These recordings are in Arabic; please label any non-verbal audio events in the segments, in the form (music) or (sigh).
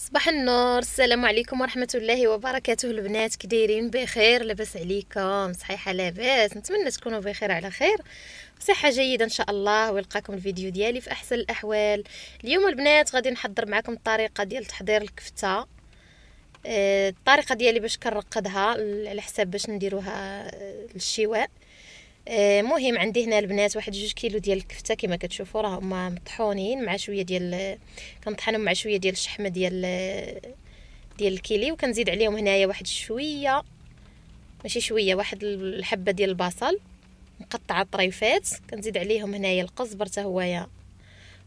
صباح النور السلام عليكم ورحمة الله وبركاته. البنات كدايرين بخير لاباس عليكم صحيحة لاباس. نتمنى تكونوا بخير على خير. صحة جيدة إن شاء الله ويلقاكم الفيديو ديالي في أحسن الأحوال. اليوم البنات غادي نحضر معكم الطريقة ديال تحضير الكفتة. آه، الطريقة ديالي باش كنرقدها على حساب باش نديروها للشواء. آه، مهم عندي هنا البنات واحد جوج كيلو ديال الكفته كما كتشوفوا راه هما مطحونين مع شوية ديال كنطحنهم مع شوية ديال الشحمه ديال ديال الكيلي وكنزيد عليهم هنايا واحد شوية ماشي شوية واحد الحبه ديال البصل مقطعه طريفات كنزيد عليهم هنايا القزبر حتى هويا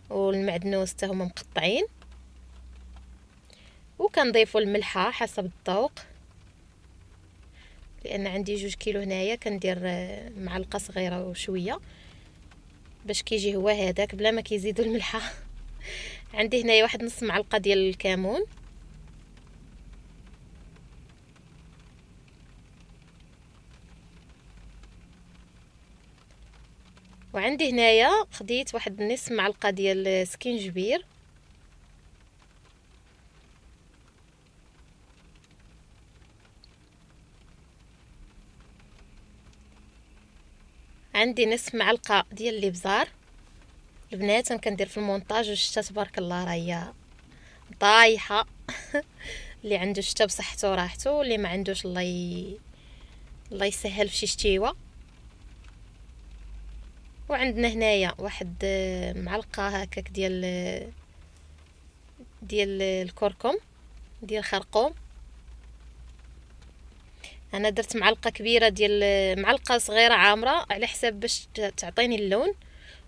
والمعدنوس حتى هما مقطعين وكنضيفوا الملحة حسب الذوق. لأن عندي جوج كيلو هنايا كندير آه، معلقة صغيرة وشوية باش كيجي هو هذاك بلا ما كيزيدوا الملحة. (laughs) عندي هنايا واحد نص معلقة ديال الكمون. وعندي هنايا خديت واحد نص معلقة ديال سكينجبير. عندي نصف معلقة ديال الابزار البنات أنا كندير في المونتاج وشتا تبارك الله راهي طايحه (laughs) اللي عنده شتا بصحته وراحته واللي ما عندوش الله ي... الله يسهل في شي شتيوة. وعندنا هنايا واحد معلقة هكاك ديال ديال الكركم ديال الخرقوم. أنا درت معلقة كبيرة ديال معلقة صغيرة عامرة على حساب باش تعطيني اللون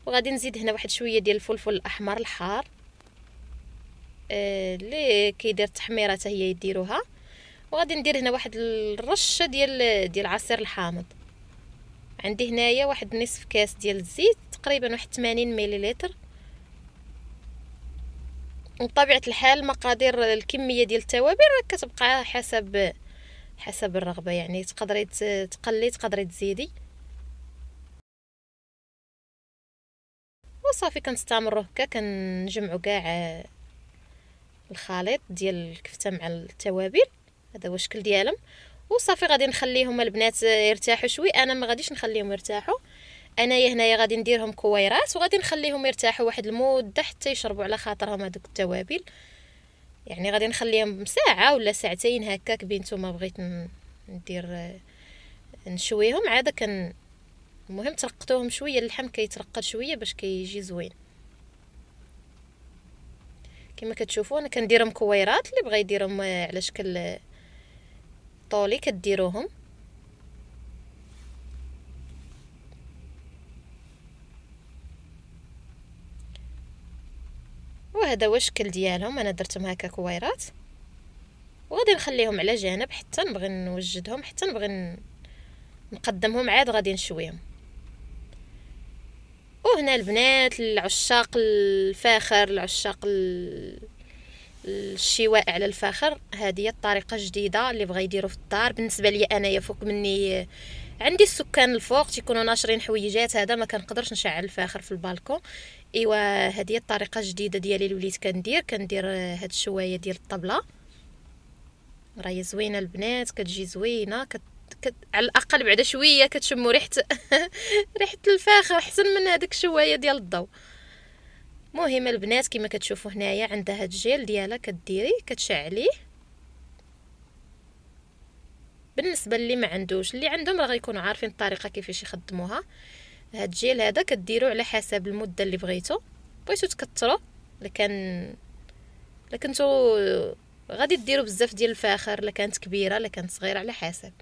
وغادي نزيد هنا واحد شوية ديال الفلفل الأحمر الحار آه، اللي كيدير التحميره حتى هي يديروها. وغادي ندير هنا واحد الرشة ديال ديال العصير الحامض. عندي هنايا واحد نصف كاس ديال الزيت تقريبا واحد 80 مليلتر. وبطبيعه الحال المقادير الكمية ديال التوابل كتبقى حسب حسب الرغبة يعني تقدري تقلي تقدري تزيدي. وصافي كنستمروا هكا كنجمعوا كاع الخليط ديال الكفتة مع التوابل. هذا هو الشكل ديالهم. وصافي غادي نخليهم البنات يرتاحوا شوي. أنا ما غاديش نخليهم يرتاحوا. أنايا هنايا غادي نديرهم كويرات وغادي نخليهم يرتاحوا واحد المدة حتى يشربوا على خاطرهم هذوك التوابل. يعني غادي نخليهم ساعة ولا ساعتين هكاك بين نتوما بغيت ندير نشويهم. عاد كن المهم ترقطوهم شوية اللحم كيترقد شوية باش كيجي زوين. كما كتشوفوا أنا كنديرهم كويرات اللي بغى يديرهم على شكل طولي كديروهم. وهذا هو الشكل ديالهم؟ أنا درتهم هكا كويرات. وغادي نخليهم على جانب حتى نبغي نوجدهم حتى نبغي نقدمهم عاد غادي نشويهم. وهنا البنات العشاق الفاخر العشاق الشواء على الفاخر. هذه الطريقة جديده اللي بغى يديروا في الدار. بالنسبة لي أنايا فوق مني عندي السكان الفوق تيكونوا ناشرين حويجات هذا ما كنقدرش نشعل الفاخر في البالكون. إيوا هذه الطريقة الجديدة ديالي اللي وليت كندير. كندير هاد الشواية ديال الطبلة. راهي زوينة البنات كتجي زوينة كت... كت... على الأقل بعدا شوية كتشموا ريحة (laughs) ريحة الفاخر أحسن من هذيك الشواية ديال الضو. مهم البنات كما كتشوفوا هنايا عندها هاد الجيل ديالها كديري كتشعليه بالنسبة اللي ما عندوش اللي عندهم راه غيكونوا عارفين الطريقة كيفاش يخدموها. هاد الجيل هذا كديروا على حسب المدة اللي بغيتو. بغيتو تكثروا الا كان الا كنتو غادي ديروا بزاف ديال الفاخر الا كانت كبيرة الا كانت صغيرة على حسب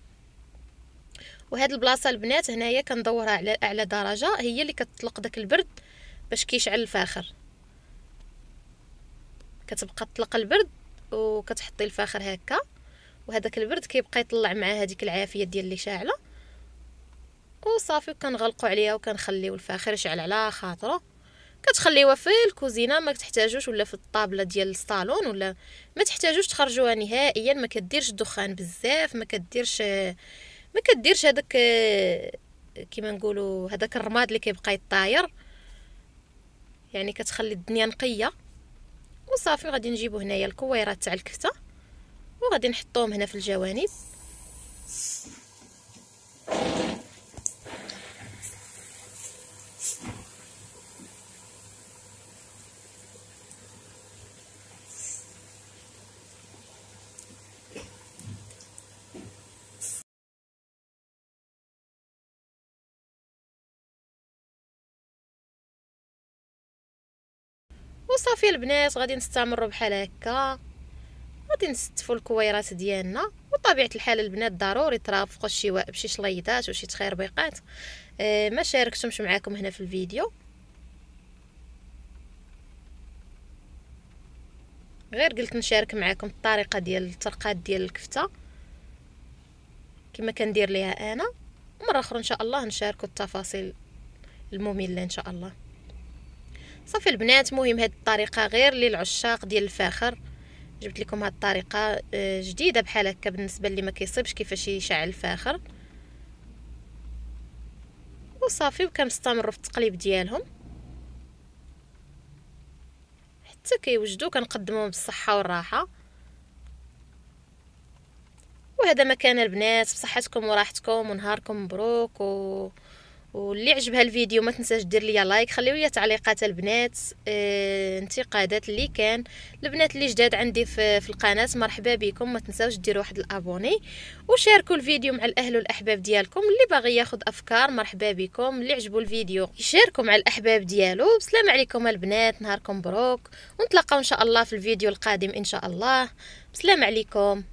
وهاد البلاصة البنات هنايا كندورها على أعلى درجة هي اللي كتطلق داك البرد باش كيشعل الفاخر كتبقى تطلق البرد وكتحطي الفاخر هكا. وهذاك البرد كيبقى يطلع مع هذيك العافية ديال اللي شاعلة. وصافي كنغلقوا عليها وكنخليو الفاخر يشعل على خاطره كتخليوها في الكوزينة ما تحتاجوش ولا في الطابلة ديال الصالون ولا ما تحتاجوش تخرجوها نهائيا. ما كديرش الدخان بزاف ما كديرش ما كديرش هذاك كيما نقولوا هذاك الرماد اللي كيبقى يطاير. يعني كتخلي الدنيا نقية. وصافي غادي نجيبو هنايا الكويرات تاع الكفتة. وغادي نحطوهم هنا في الجوانب. وصافي البنات غادي نستمروا بحال هكا. غادي نستفوا الكويرات ديالنا وطبيعة الحال البنات ضروري ترافقوا الشواء بشي شليضات وشي تخربيقات. آه ما شاركتهمش معاكم هنا في الفيديو. غير قلت نشارك معاكم الطريقة ديال الترقات ديال الكفتة. كما كندير ليها أنا. ومرة أخرى إن شاء الله نشاركوا التفاصيل المملة إن شاء الله. صافي البنات مهم هاد الطريقة غير للعشاق ديال الفاخر. جبت لكم هاد الطريقة آه، جديدة بحال هكا بالنسبة اللي ما كيصيبش كيفاش يشعل الفاخر وصافي وكنستمروا في التقليب ديالهم. حتى كيوجدوا كنقدموهم بالصحة والراحة. وهذا مكان البنات بصحتكم وراحتكم ونهاركم مبروك و واللي عجبها الفيديو ما تنساش دير ليا like خليو لي تعليقات البنات آه انتقادات اللي كان. البنات اللي جداد عندي في, في القناة مرحبا بكم. ما تنساوش ديروا واحد ال abonner وشاركوا الفيديو مع الأهل والأحباب ديالكم اللي باغي ياخذ أفكار. مرحبا بكم. اللي عجبوا الفيديو يشاركوا مع الأحباب ديالو. بسلام عليكم البنات. نهاركم مبروك ونتلاقاو إن شاء الله في الفيديو القادم إن شاء الله. بسلام عليكم.